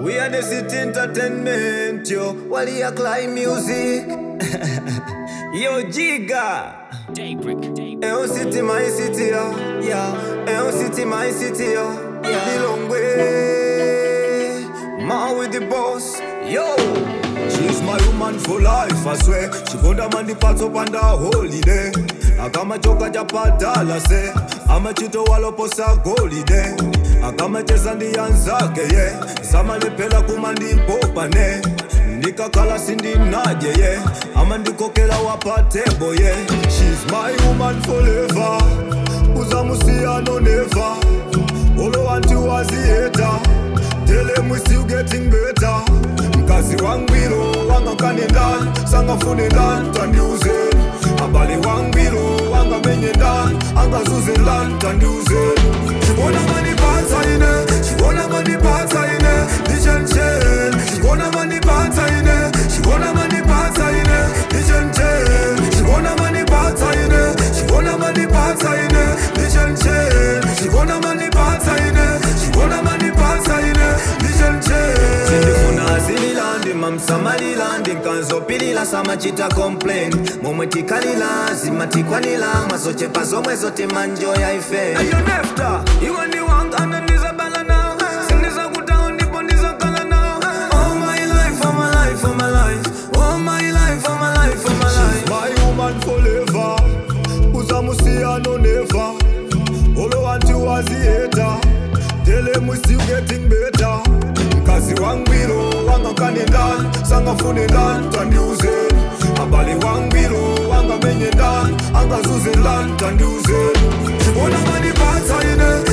We are the city entertainment, yo. Wali Aklai music. yo, Giga. Daybreak. Eon city, my city, yo. Yeah. Eon city, my city, yo. Yeah. The long way. Ma with the boss. Yo. She's my woman for life, I swear. She found a man the parts up on the holiday. Akamachoka japata la se. Amachito waloposa golide. akamacheza ndiyanzake ye samalephela kuma ndimpopane ndikakala sindinadye ye ama ndikokela wapatebo ye shes my human foleva uzamusiyano neva olowanti waziyeta telemwisiu getting beta mkazi wangwiro wangakanenda sangafunenda tandiuze abali wangwiro ngomenye ndani angazuzelani ndandiuzele sibona manibhansa ine sibona manibhansa minimum samali landing kanzopilila samachita complain momwe tikalila zimatikwanila mwazochepa zomwe zotimanjoya ife ayonefta iwaniwangana ndani sangafune ndani tandiuzeni abale wangwiro wangamenye ndani angazuze ndani tandiuzeni ibona madibatsa inei